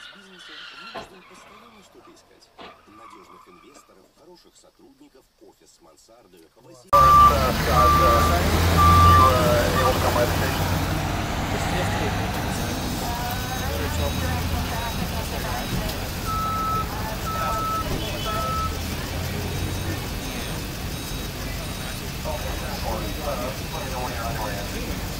Занимаясь бизнесом, мы должны постоянно что-то искать. Надежных инвесторов, хороших сотрудников, офис с мансардой. Or, uh, put it away on your end.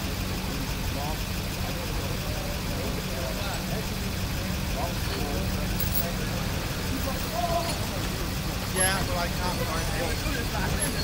find it. Line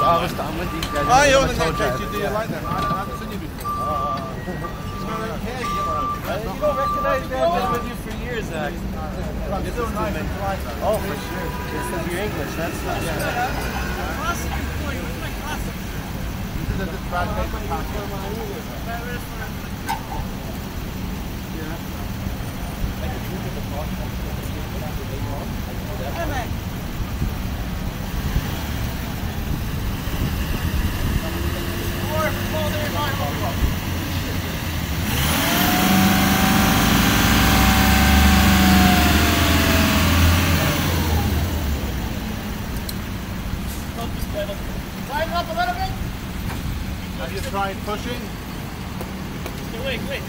I was, I'm with these guys. Oh, you're I the told next case. you. You do you like them? I, don't, I haven't seen you before. He's got red hair. You You don't recognize me. I've been with you for years, Zach. You're still nice and Oh, for sure. Just because you're English, that's not. This is a bad paper packet. Line it up a little bit. Have you tried pushing? Wait, wait.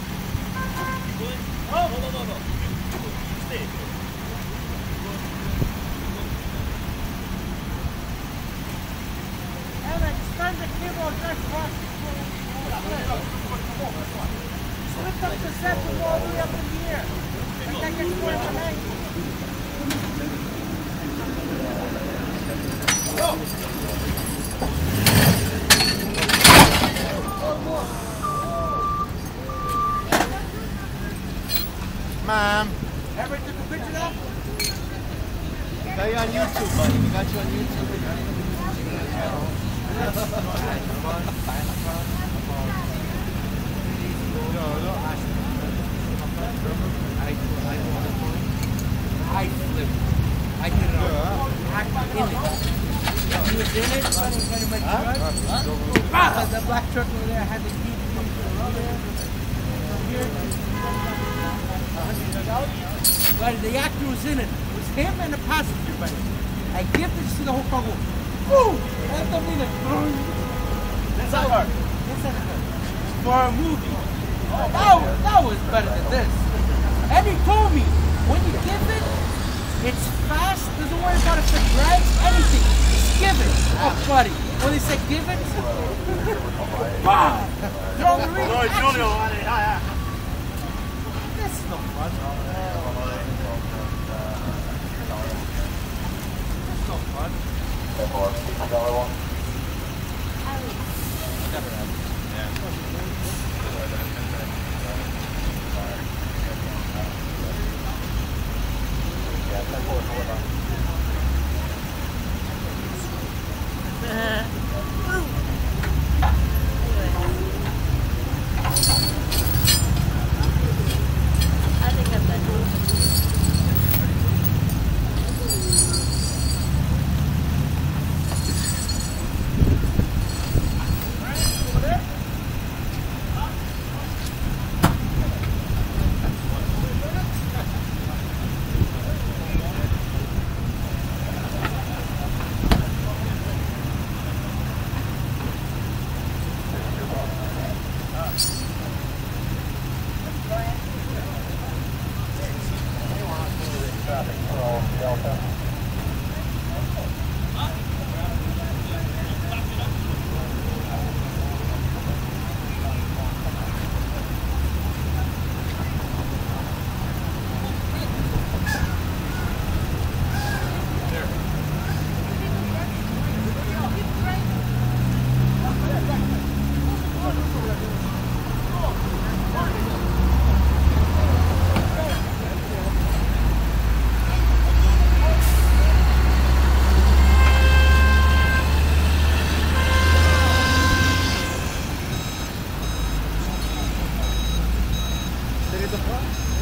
Oh, no, no, no, no. Stay. Alex, turn the keyboard back across. Lift up the center all the way up in the air. And that gets more of an angle. Ma'am. Everybody took a picture now? You on YouTube, buddy. We got you on YouTube. I did it on. Act it. It. Ah, the black truck over there had the key to from there. But the actor was in it. It was him and the passenger, I gifted to the whole car. go, Boom! And the minute. This over. For a movie. That was, that was better than this. And he told me, when you give it, it's fast, doesn't worry about if it drags, anything. Just give it. Oh, buddy. When they said give it, Sorry, Julio, honey. Hi, hi. that's not fun. That's not fun. I the fuck?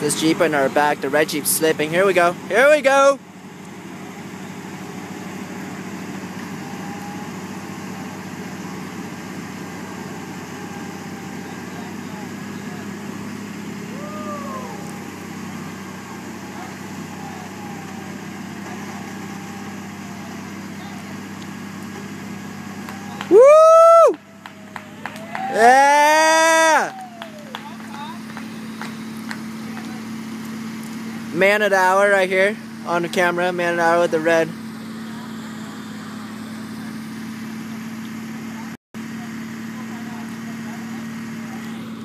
This Jeep in our back, the red Jeep's slipping. Here we go. Here we go. Woo! Yeah! Man at hour right here on the camera. Man at hour with the red.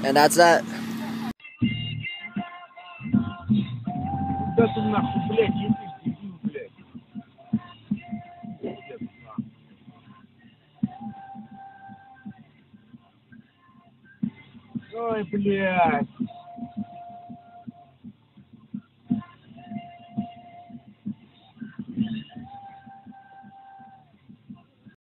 And that's that. Да ты нахуй, блядь, ебись, дебил, блядь. Ой, блядь.